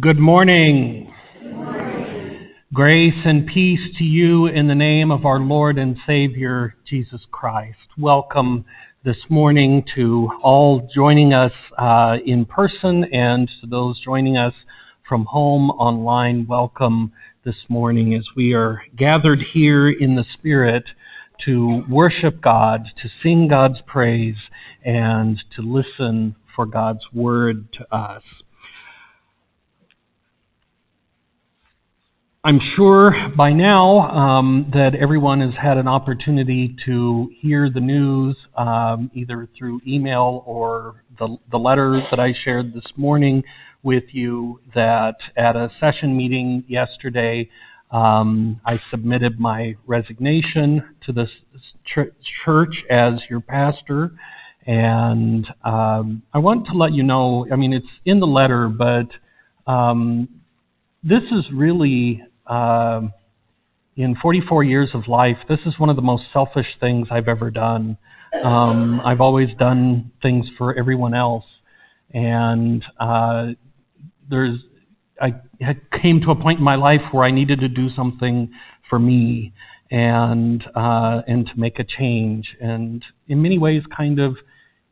Good morning. Grace and peace to you in the name of our Lord and Savior, Jesus Christ. Welcome this morning to all joining us uh, in person and to those joining us from home online. Welcome this morning as we are gathered here in the Spirit to worship God, to sing God's praise, and to listen for God's word to us. I'm sure by now um, that everyone has had an opportunity to hear the news um, either through email or the, the letter that I shared this morning with you that at a session meeting yesterday, um, I submitted my resignation to this ch- church as your pastor. And um, I want to let you know I mean, it's in the letter, but um, this is really um, in 44 years of life, this is one of the most selfish things I've ever done. Um, I've always done things for everyone else, and uh, there's I came to a point in my life where I needed to do something for me and uh, and to make a change, and in many ways, kind of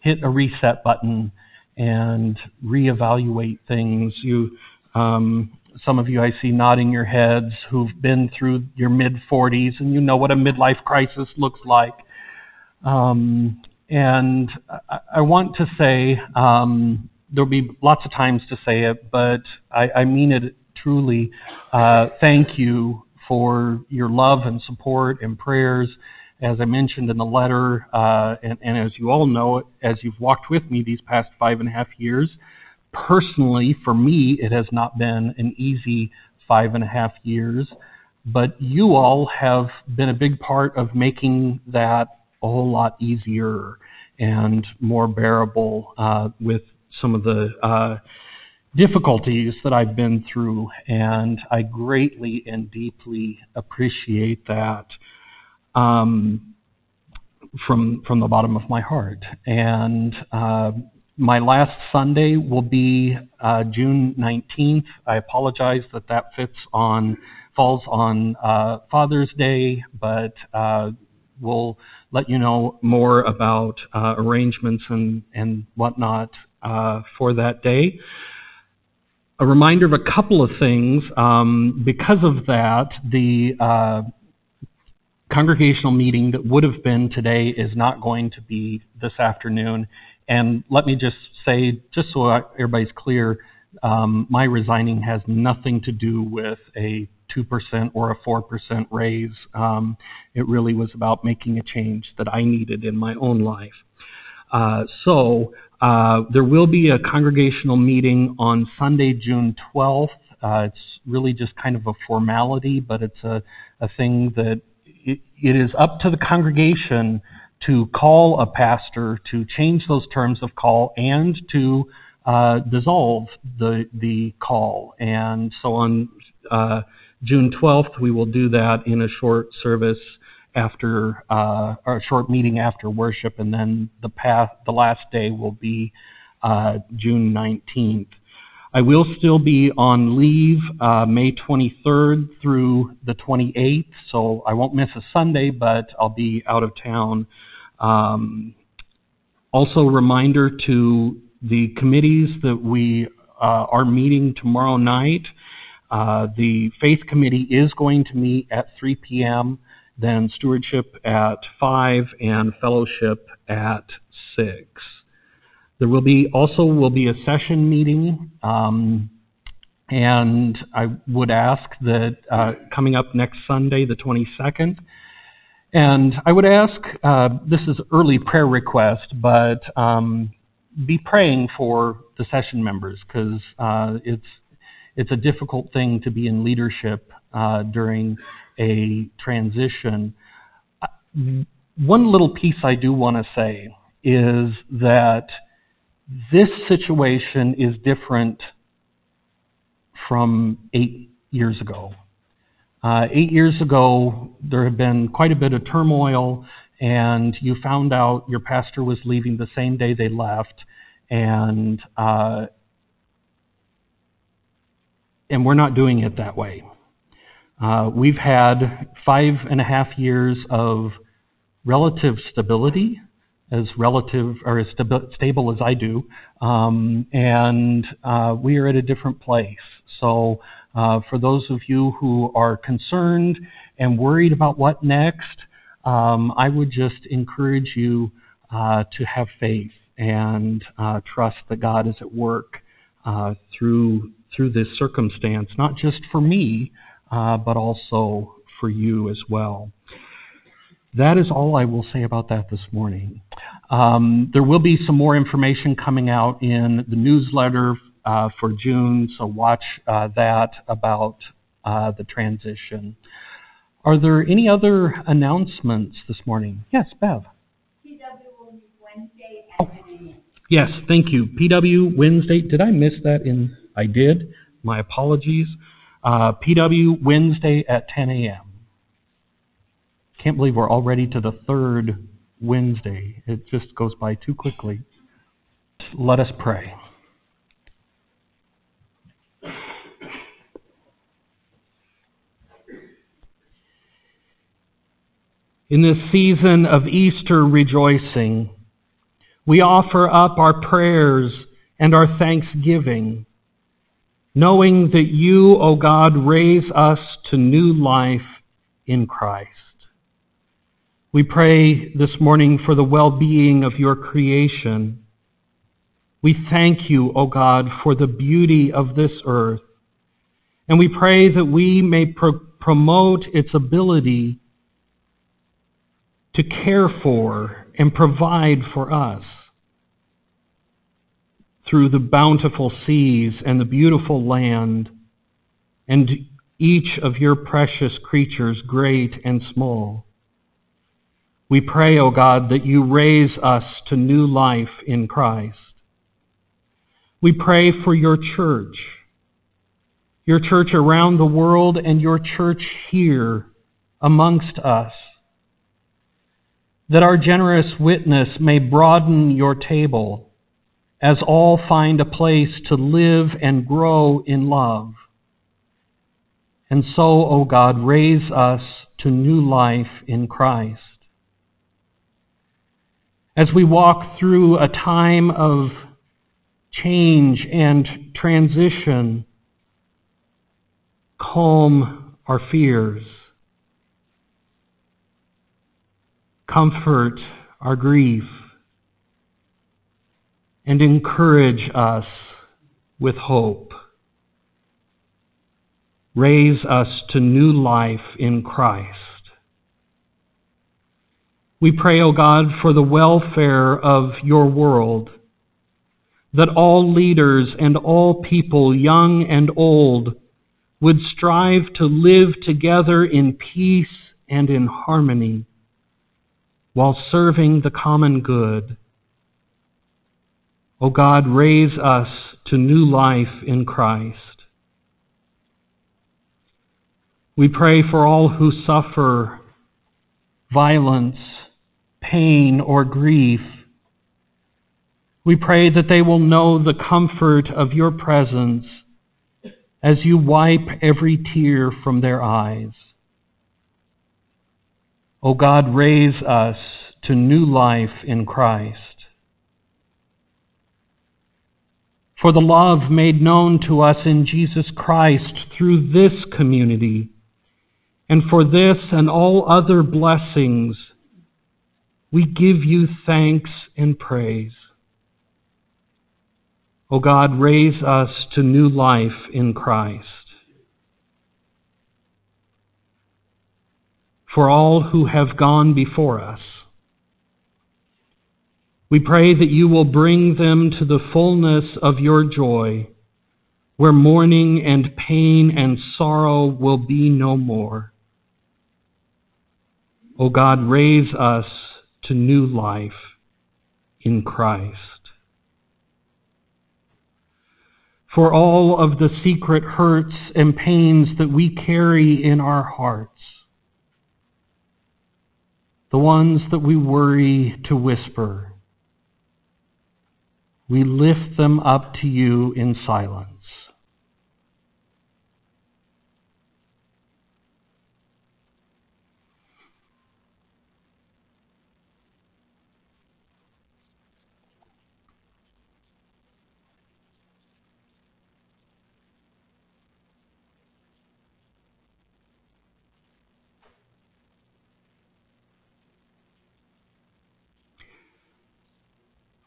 hit a reset button and reevaluate things. You um, some of you I see nodding your heads who've been through your mid 40s and you know what a midlife crisis looks like. Um, and I, I, want to say, um, there'll be lots of times to say it, but I, I mean it truly. Uh, thank you for your love and support and prayers. As I mentioned in the letter, uh, and, and as you all know, as you've walked with me these past five and a half years, personally, for me, it has not been an easy five and a half years, but you all have been a big part of making that a whole lot easier and more bearable uh, with some of the uh, difficulties that I've been through, and I greatly and deeply appreciate that um, from from the bottom of my heart. And uh, my last Sunday will be uh, June 19th. I apologize that that fits on falls on uh, Father's Day, but uh, we'll let you know more about uh, arrangements and and whatnot uh, for that day. A reminder of a couple of things. Um, because of that, the uh, congregational meeting that would have been today is not going to be this afternoon. And let me just say, just so everybody's clear, um, my resigning has nothing to do with a 2% or a 4% raise. Um, it really was about making a change that I needed in my own life. Uh, so uh, there will be a congregational meeting on Sunday, June 12th. Uh, it's really just kind of a formality, but it's a, a thing that it, it is up to the congregation to call a pastor, to change those terms of call, and to uh, dissolve the the call. And so on uh, June 12th, we will do that in a short service after uh, or a short meeting after worship, and then the path the last day will be uh, June 19th. I will still be on leave uh, May 23rd through the 28th, so I won't miss a Sunday, but I'll be out of town um, also, reminder to the committees that we uh, are meeting tomorrow night. Uh, the Faith Committee is going to meet at 3 p.m., then Stewardship at 5, and Fellowship at 6. There will be also will be a session meeting, um, and I would ask that uh, coming up next Sunday, the 22nd, and I would ask uh, this is early prayer request, but um, be praying for the session members because uh, it's it's a difficult thing to be in leadership uh, during a transition. Uh, one little piece I do want to say is that this situation is different from eight years ago. Uh, eight years ago, there had been quite a bit of turmoil, and you found out your pastor was leaving the same day they left, and uh, and we're not doing it that way. Uh, we've had five and a half years of relative stability, as relative or as stable as I do, um, and uh, we are at a different place. So, uh, for those of you who are concerned and worried about what next, um, I would just encourage you uh, to have faith and uh, trust that God is at work uh, through through this circumstance, not just for me, uh, but also for you as well. That is all I will say about that this morning. Um, there will be some more information coming out in the newsletter uh, for June, so watch uh, that about uh, the transition. Are there any other announcements this morning? Yes, Bev. PW will meet Wednesday Oh. Yes, thank you. PW Wednesday. Did I miss that in? I did. My apologies. Uh, PW Wednesday at 10 a.m. Can't believe we're already to the third Wednesday. It just goes by too quickly. Let us pray. In this season of Easter rejoicing, we offer up our prayers and our thanksgiving, knowing that you, O God, raise us to new life in Christ. We pray this morning for the well being of your creation. We thank you, O God, for the beauty of this earth. And we pray that we may pro- promote its ability to care for and provide for us through the bountiful seas and the beautiful land and each of your precious creatures, great and small. We pray, O God, that you raise us to new life in Christ. We pray for your church, your church around the world, and your church here amongst us that our generous witness may broaden your table as all find a place to live and grow in love. And so, O God, raise us to new life in Christ. As we walk through a time of change and transition, calm our fears. Comfort our grief, and encourage us with hope. Raise us to new life in Christ. We pray, O God, for the welfare of your world, that all leaders and all people, young and old, would strive to live together in peace and in harmony while serving the common good. O God, raise us to new life in Christ. We pray for all who suffer violence, pain, or grief. We pray that they will know the comfort of your presence as you wipe every tear from their eyes. O God, raise us to new life in Christ. For the love made known to us in Jesus Christ through this community, and for this and all other blessings, we give you thanks and praise. O God, raise us to new life in Christ. For all who have gone before us. We pray that you will bring them to the fullness of your joy, where mourning and pain and sorrow will be no more. O God, raise us to new life in Christ. For all of the secret hurts and pains that we carry in our hearts, the ones that we worry to whisper. We lift them up to you in silence.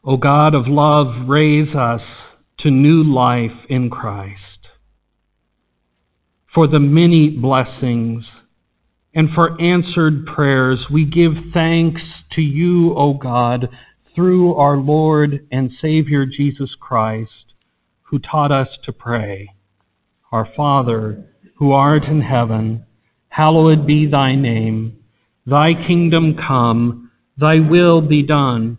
O God of love, raise us to new life in Christ. For the many blessings and for answered prayers, we give thanks to you, O God, through our Lord and Savior Jesus Christ, who taught us to pray. Our Father, who art in heaven, hallowed be thy name. Thy kingdom come, thy will be done,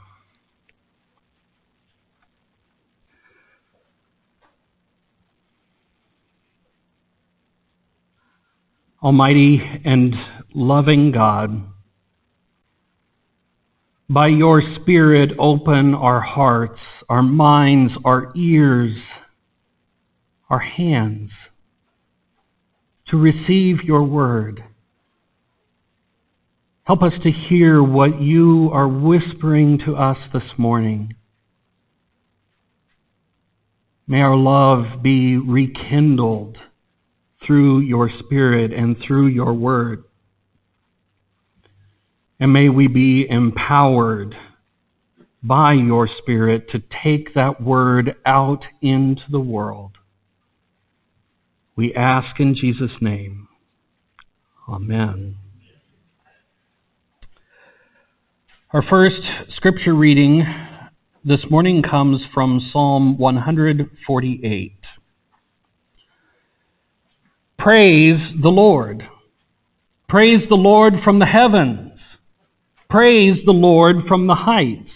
Almighty and loving God, by your Spirit open our hearts, our minds, our ears, our hands to receive your word. Help us to hear what you are whispering to us this morning. May our love be rekindled through your Spirit and through your Word. And may we be empowered by your Spirit to take that Word out into the world. We ask in Jesus' name. Amen. Our first scripture reading this morning comes from Psalm 148. Praise the Lord. Praise the Lord from the heavens. Praise the Lord from the heights.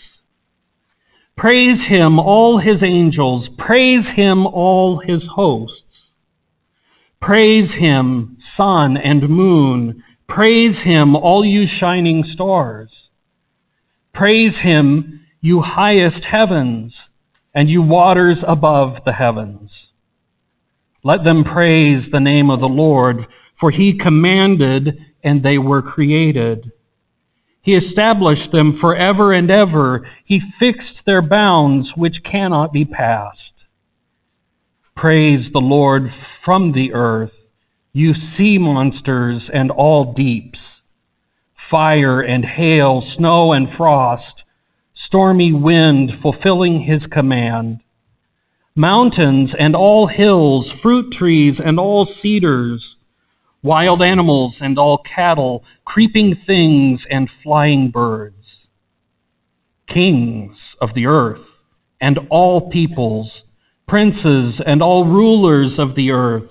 Praise him, all his angels. Praise him, all his hosts. Praise him, sun and moon. Praise him, all you shining stars. Praise him, you highest heavens, and you waters above the heavens. Let them praise the name of the Lord, for he commanded and they were created. He established them forever and ever. He fixed their bounds which cannot be passed. Praise the Lord from the earth, you sea monsters and all deeps, fire and hail, snow and frost, stormy wind fulfilling his command mountains and all hills, fruit trees and all cedars, wild animals and all cattle, creeping things and flying birds, kings of the earth and all peoples, princes and all rulers of the earth,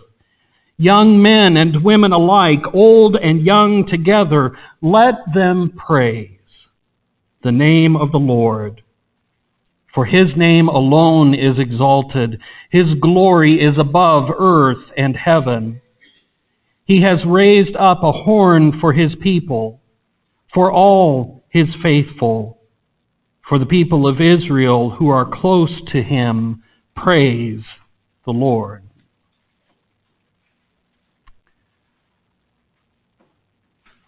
young men and women alike, old and young together, let them praise the name of the Lord. For his name alone is exalted. His glory is above earth and heaven. He has raised up a horn for his people, for all his faithful, for the people of Israel who are close to him. Praise the Lord.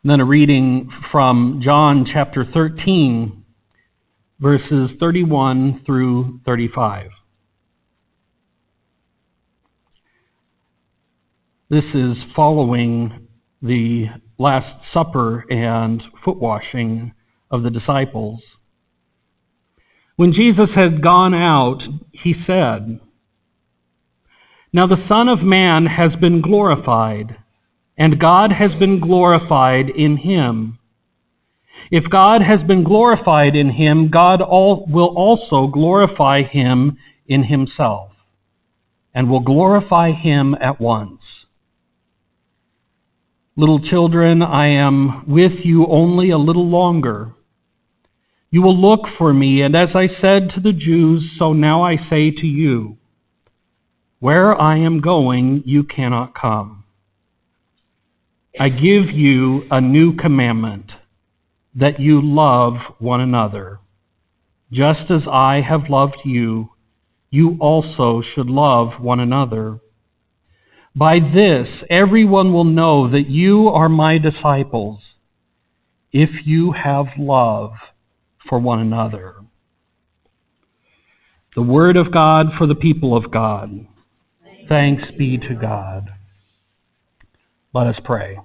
And then a reading from John chapter 13 verses 31 through 35. This is following the Last Supper and foot washing of the disciples. When Jesus had gone out, he said, Now the Son of Man has been glorified, and God has been glorified in him. If God has been glorified in him, God all, will also glorify him in himself, and will glorify him at once. Little children, I am with you only a little longer. You will look for me, and as I said to the Jews, so now I say to you, Where I am going, you cannot come. I give you a new commandment that you love one another. Just as I have loved you, you also should love one another. By this, everyone will know that you are my disciples, if you have love for one another. The Word of God for the people of God. Thanks be to God. Let us pray.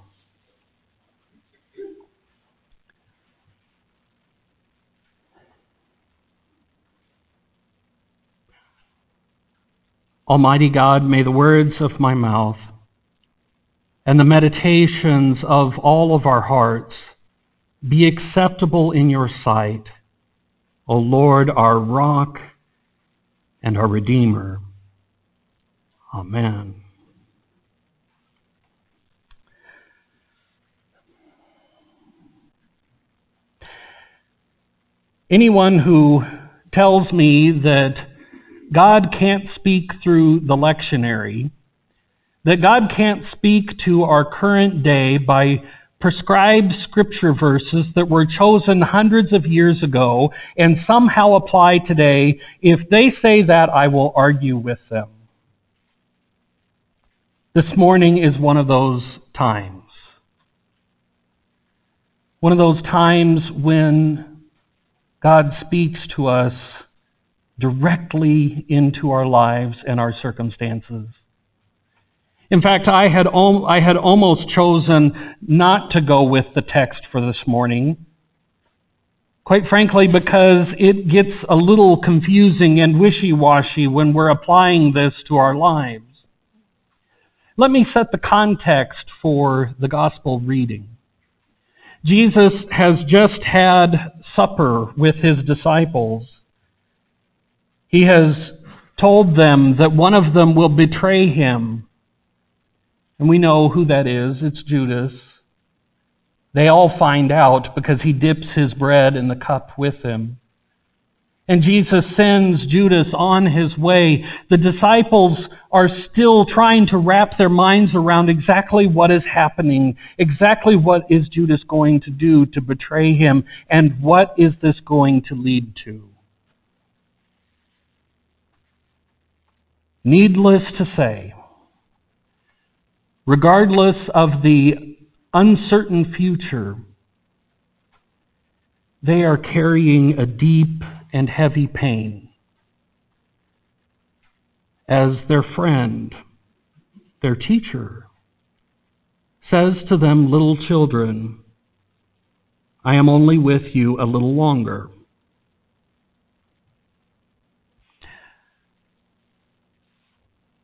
Almighty God, may the words of my mouth and the meditations of all of our hearts be acceptable in your sight, O Lord, our rock and our Redeemer. Amen. Anyone who tells me that God can't speak through the lectionary, that God can't speak to our current day by prescribed scripture verses that were chosen hundreds of years ago and somehow apply today, if they say that, I will argue with them. This morning is one of those times. One of those times when God speaks to us directly into our lives and our circumstances. In fact, I had, al- I had almost chosen not to go with the text for this morning. Quite frankly, because it gets a little confusing and wishy washy when we're applying this to our lives. Let me set the context for the gospel reading. Jesus has just had supper with his disciples. He has told them that one of them will betray him. And we know who that is. It's Judas. They all find out because he dips his bread in the cup with him. And Jesus sends Judas on his way. The disciples are still trying to wrap their minds around exactly what is happening, exactly what is Judas going to do to betray him, and what is this going to lead to. Needless to say, regardless of the uncertain future, they are carrying a deep and heavy pain as their friend, their teacher, says to them, Little children, I am only with you a little longer.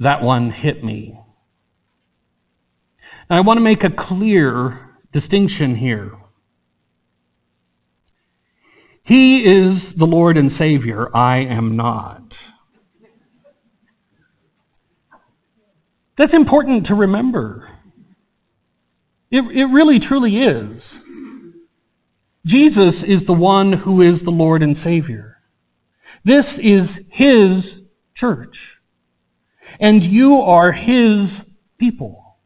That one hit me. And I want to make a clear distinction here. He is the Lord and Savior. I am not. That's important to remember. It, it really, truly is. Jesus is the one who is the Lord and Savior. This is His church. And you are His people.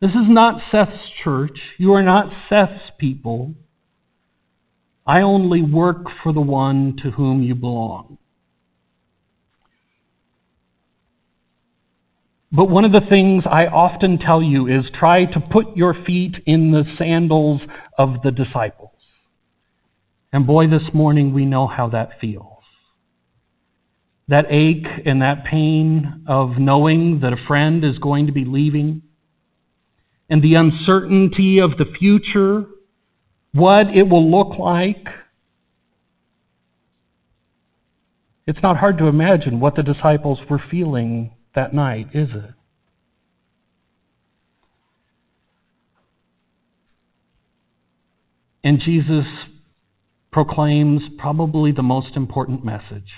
This is not Seth's church. You are not Seth's people. I only work for the one to whom you belong. But one of the things I often tell you is try to put your feet in the sandals of the disciples. And boy, this morning we know how that feels. That ache and that pain of knowing that a friend is going to be leaving, and the uncertainty of the future, what it will look like. It's not hard to imagine what the disciples were feeling that night, is it? And Jesus proclaims probably the most important message.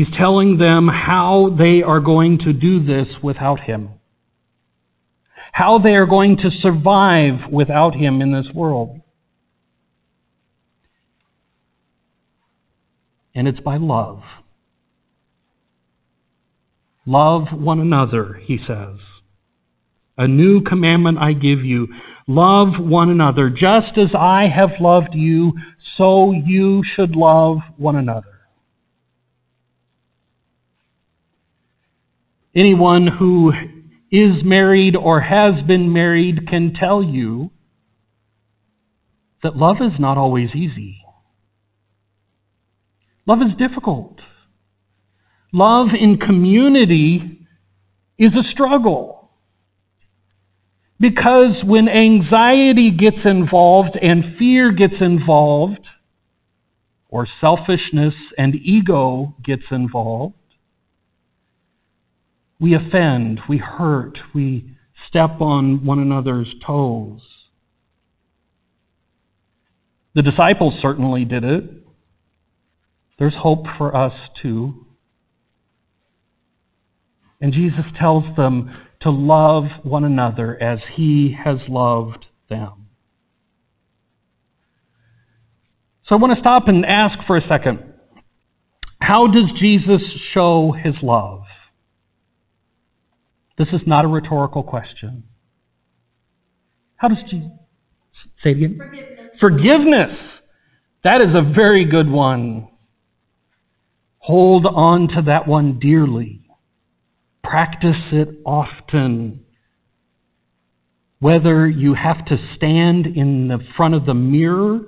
He's telling them how they are going to do this without him, how they are going to survive without him in this world. And it's by love. Love one another, he says. A new commandment I give you Love one another. Just as I have loved you, so you should love one another. Anyone who is married or has been married can tell you that love is not always easy. Love is difficult. Love in community is a struggle. Because when anxiety gets involved and fear gets involved, or selfishness and ego gets involved, we offend, we hurt, we step on one another's toes. The disciples certainly did it. There's hope for us too. And Jesus tells them to love one another as he has loved them. So I want to stop and ask for a second. How does Jesus show his love? This is not a rhetorical question. How does Jesus say it again? Forgiveness. Forgiveness. That is a very good one. Hold on to that one dearly. Practice it often. Whether you have to stand in the front of the mirror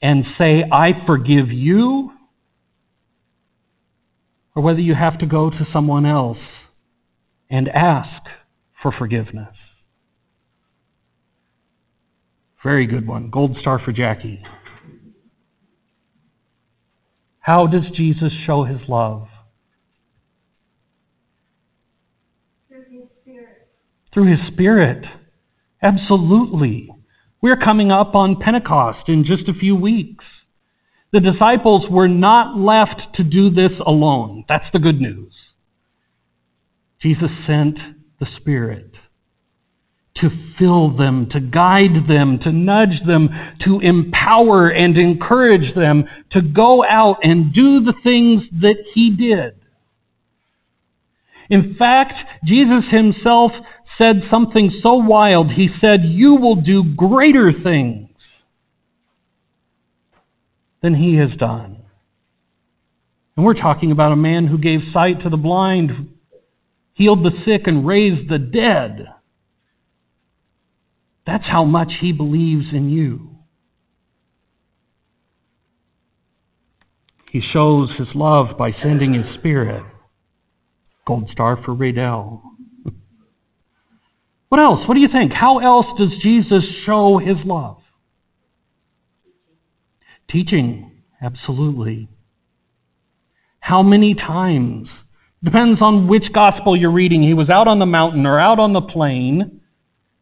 and say, I forgive you, or whether you have to go to someone else and ask for forgiveness. Very good one. Gold star for Jackie. How does Jesus show his love? Through his spirit. Through his Spirit. Absolutely. We're coming up on Pentecost in just a few weeks. The disciples were not left to do this alone. That's the good news. Jesus sent the Spirit to fill them, to guide them, to nudge them, to empower and encourage them to go out and do the things that He did. In fact, Jesus Himself said something so wild, He said, You will do greater things than He has done. And we're talking about a man who gave sight to the blind, healed the sick, and raised the dead. That's how much he believes in you. He shows his love by sending his spirit. Gold star for Radell. What else? What do you think? How else does Jesus show his love? Teaching, absolutely. How many times? Depends on which gospel you're reading. He was out on the mountain or out on the plain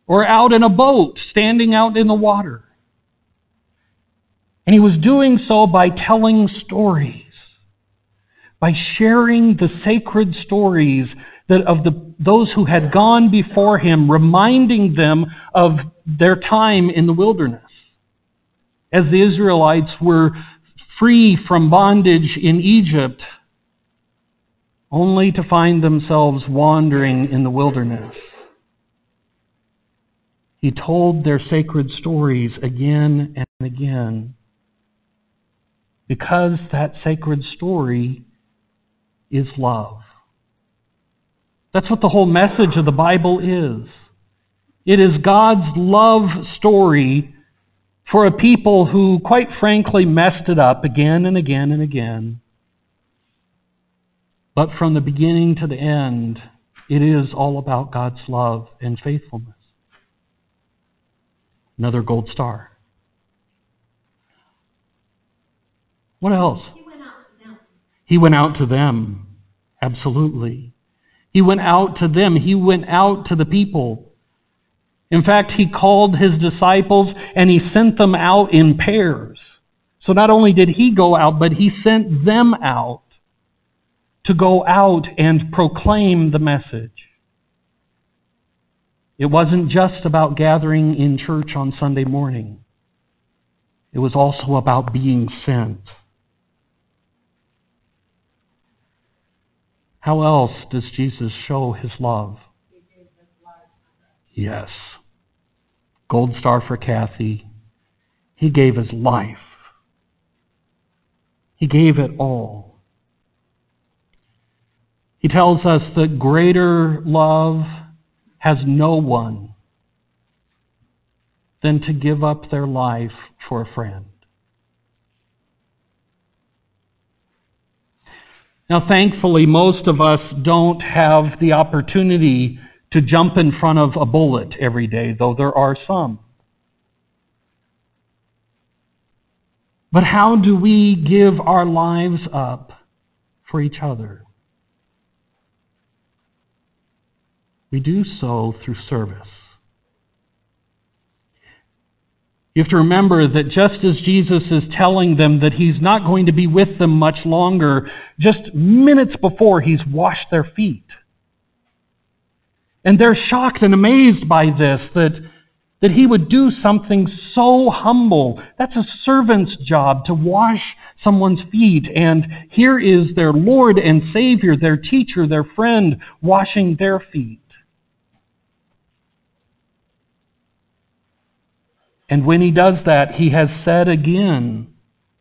or out in a boat, standing out in the water. And he was doing so by telling stories, by sharing the sacred stories that of the, those who had gone before him, reminding them of their time in the wilderness. As the Israelites were free from bondage in Egypt, only to find themselves wandering in the wilderness. He told their sacred stories again and again because that sacred story is love. That's what the whole message of the Bible is. It is God's love story for a people who, quite frankly, messed it up again and again and again. But from the beginning to the end, it is all about God's love and faithfulness. Another gold star. What else? He went out to them. He went out to them. Absolutely. He went out to them. He went out to the people. In fact, he called his disciples and he sent them out in pairs. So not only did he go out, but he sent them out to go out and proclaim the message. It wasn't just about gathering in church on Sunday morning. It was also about being sent. How else does Jesus show his love? Yes. Gold star for Kathy. He gave his life. He gave it all. He tells us that greater love has no one than to give up their life for a friend. Now, thankfully, most of us don't have the opportunity to jump in front of a bullet every day, though there are some. But how do we give our lives up for each other? We do so through service. You have to remember that just as Jesus is telling them that he's not going to be with them much longer, just minutes before he's washed their feet. And they're shocked and amazed by this, that, that he would do something so humble. That's a servant's job to wash someone's feet. And here is their Lord and Savior, their teacher, their friend, washing their feet. And when he does that, he has said again,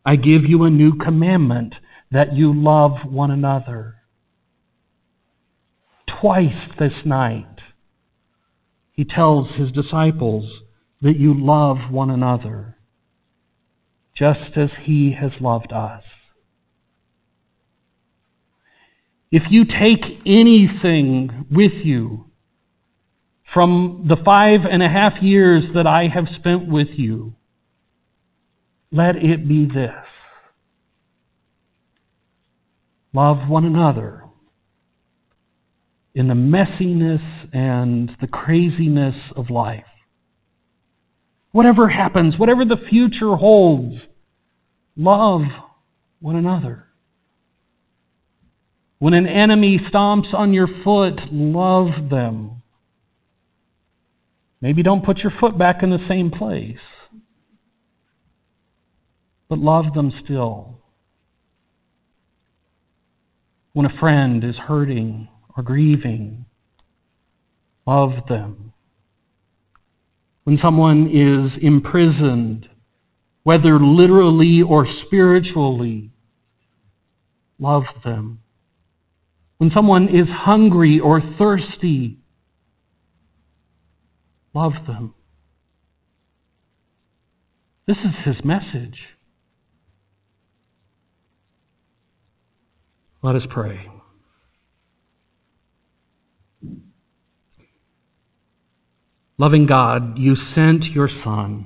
I give you a new commandment that you love one another. Twice this night, he tells his disciples that you love one another, just as he has loved us. If you take anything with you from the five and a half years that I have spent with you, let it be this love one another in the messiness and the craziness of life. Whatever happens, whatever the future holds, love one another. When an enemy stomps on your foot, love them. Maybe don't put your foot back in the same place, but love them still. When a friend is hurting or grieving, love them. When someone is imprisoned, whether literally or spiritually, love them. When someone is hungry or thirsty, Love them. This is his message. Let us pray. Loving God, you sent your Son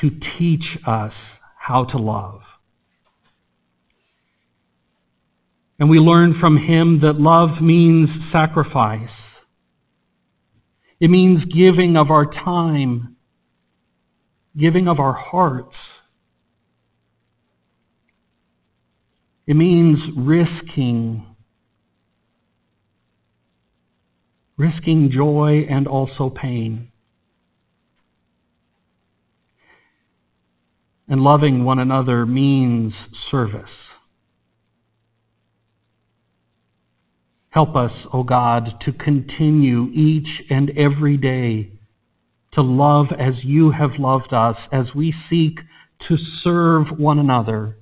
to teach us how to love. And we learn from him that love means sacrifice. It means giving of our time, giving of our hearts. It means risking, risking joy and also pain. And loving one another means service. Help us, O God, to continue each and every day to love as you have loved us, as we seek to serve one another,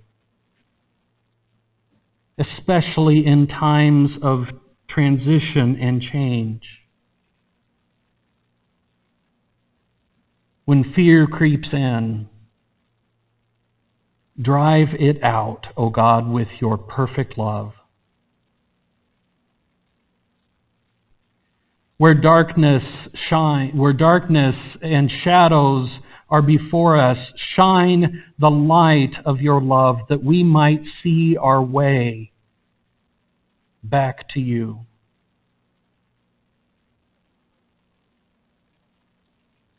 especially in times of transition and change. When fear creeps in, drive it out, O God, with your perfect love. Where darkness shine, where darkness and shadows are before us, shine the light of your love that we might see our way back to you.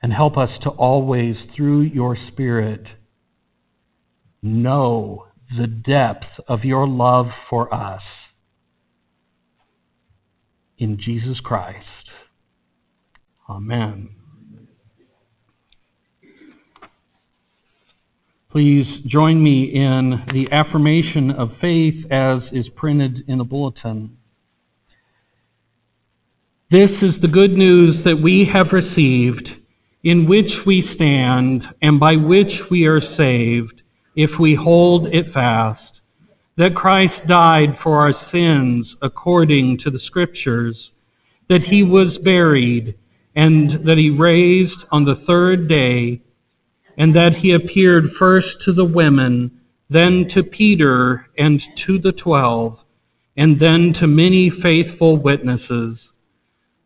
And help us to always, through your Spirit, know the depth of your love for us in Jesus Christ. Amen. Please join me in the affirmation of faith as is printed in the bulletin. This is the good news that we have received, in which we stand, and by which we are saved, if we hold it fast, that Christ died for our sins according to the Scriptures, that he was buried, and that he raised on the third day, and that he appeared first to the women, then to Peter and to the twelve, and then to many faithful witnesses.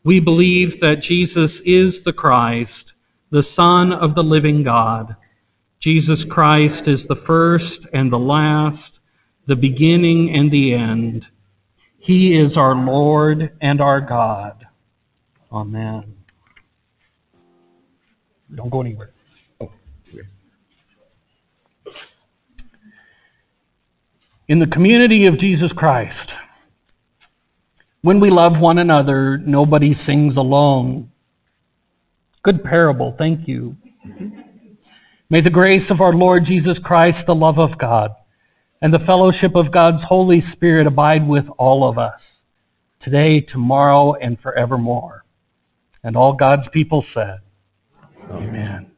We believe that Jesus is the Christ, the Son of the living God. Jesus Christ is the first and the last, the beginning and the end. He is our Lord and our God. Amen. Don't go anywhere. Oh. In the community of Jesus Christ, when we love one another, nobody sings alone. Good parable, thank you. May the grace of our Lord Jesus Christ, the love of God, and the fellowship of God's Holy Spirit abide with all of us, today, tomorrow, and forevermore. And all God's people said, Amen.